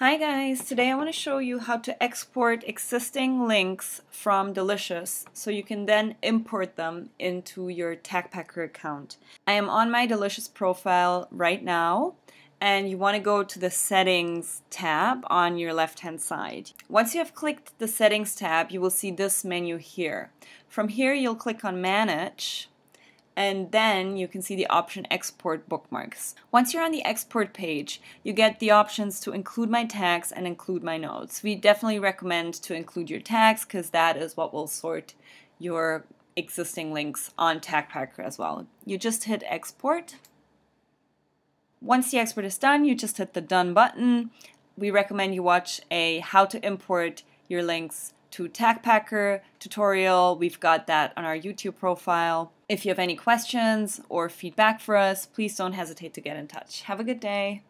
Hi guys, today I want to show you how to export existing links from Delicious so you can then import them into your TagPacker account. I am on my Delicious profile right now and you want to go to the settings tab on your left hand side. Once you have clicked the settings tab you will see this menu here. From here you'll click on manage and then you can see the option export bookmarks. Once you're on the export page, you get the options to include my tags and include my notes. We definitely recommend to include your tags because that is what will sort your existing links on TagPacker as well. You just hit export. Once the export is done, you just hit the done button. We recommend you watch a how to import your links to TagPacker tutorial. We've got that on our YouTube profile. If you have any questions or feedback for us, please don't hesitate to get in touch. Have a good day.